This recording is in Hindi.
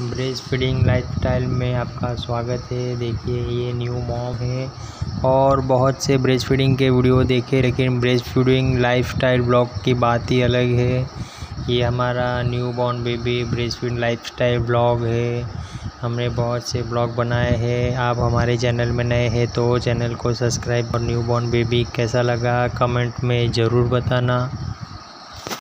ब्रेस्ट फीडिंग लाइफस्टाइल में आपका स्वागत है। देखिए, ये न्यू मॉम है और बहुत से ब्रेस्ट फीडिंग के वीडियो देखे, लेकिन ब्रेस्ट फीडिंग लाइफस्टाइल ब्लॉग की बात ही अलग है। ये हमारा new born baby breast feed lifestyle blog है। हमने बहुत से ब्लॉग बनाए हैं। आप हमारे चैनल में नए हैं तो चैनल को सब्सक्राइब और न्यू बॉर्न बेबी कैसा लगा कमेंट में ज़रूर बताना।